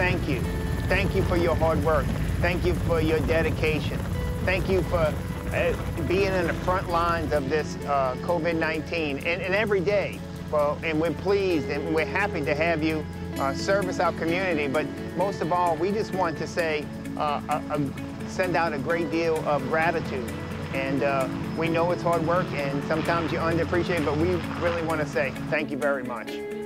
thank you. Thank you for your hard work. Thank you for your dedication. Thank you for uh, being in the front lines of this uh, COVID-19 and, and, every day. Well, and we're pleased and we're happy to have you uh, service our community. But most of all, we just want to say, a, a, send out a great deal of gratitude. And we know it's hard work and sometimes you're underappreciated, but we really want to say thank you very much.